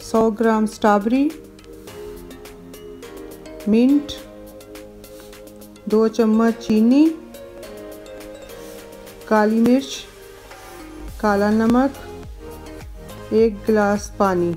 100 ग्राम strawberry mint दो चम्मच चीनी काली मिर्च काला नमक एक गिलास पानी।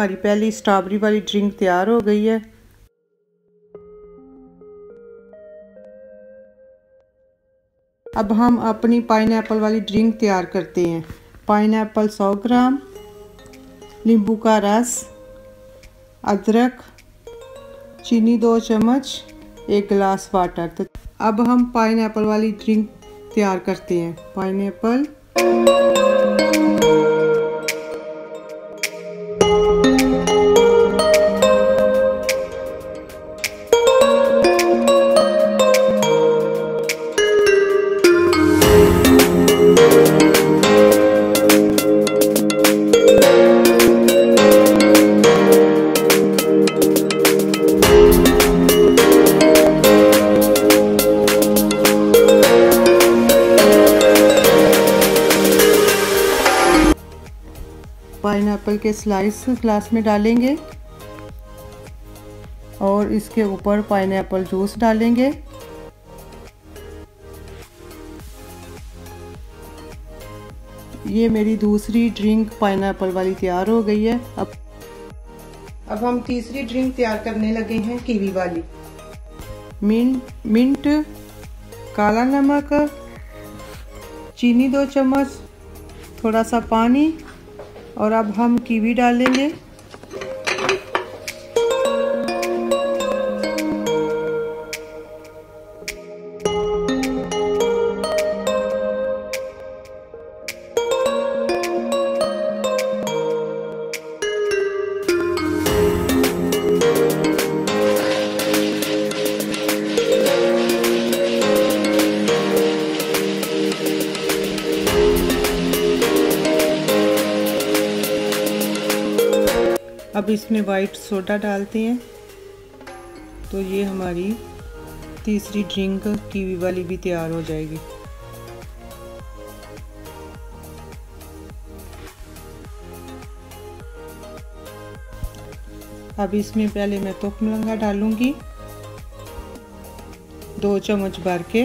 हमारी पहली स्ट्रॉबेरी वाली ड्रिंक तैयार हो गई है। अब हम अपनी पाइन वाली ड्रिंक तैयार करते हैं। पाइन 100 ग्राम, नींबू का रस, अदरक, चीनी दो चम्मच, एक गिलास वाटर। तो अब हम पाइन वाली ड्रिंक तैयार करते हैं। पाइन पाइन के स्लाइस ग्लास में डालेंगे और इसके ऊपर पाइन जूस डालेंगे। ये मेरी दूसरी ड्रिंक पाइन वाली तैयार हो गई है। अब अब हम तीसरी ड्रिंक तैयार करने लगे हैं कीवी वाली। मिंट मिंट काला नमक, चीनी दो चम्मच, थोड़ा सा पानी और अब हम कीवी डालेंगे। अब इसमें वाइट सोडा डालते हैं। तो ये हमारी तीसरी ड्रिंक कीवी वाली भी तैयार हो जाएगी। अब इसमें पहले मैं तो मलंगा डालूँगी। दो चम्मच भर के।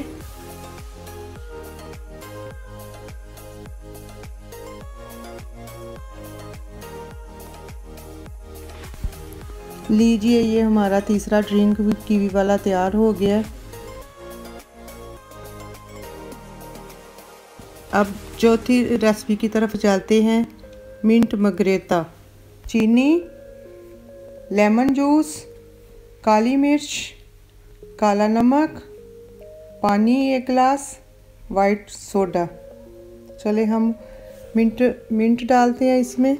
लीजिए, ये हमारा तीसरा ड्रिंक कीवी वाला तैयार हो गया। अब चौथी रेसिपी की तरफ़ चलते हैं। मिंट मगरेता, चीनी, लेमन जूस, काली मिर्च, काला नमक, पानी एक गिलास, वाइट सोडा। चले हम मिंट मिंट डालते हैं इसमें।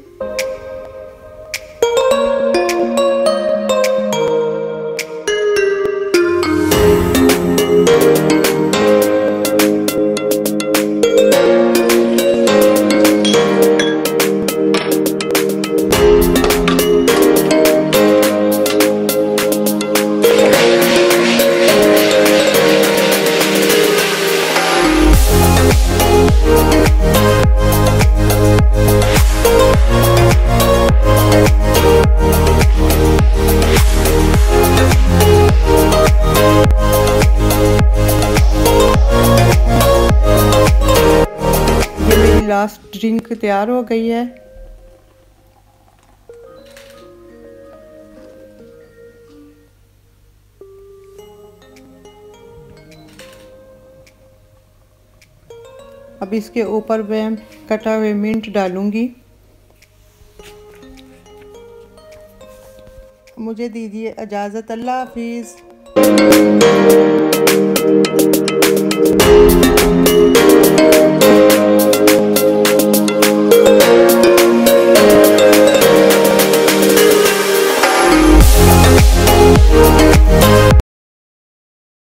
ड्रिंक तैयार हो गई है। अब इसके ऊपर मैं कटा हुए मिंट डालूँगी। मुझे दीजिए इजाज़त, अल्लाह हाफिज़।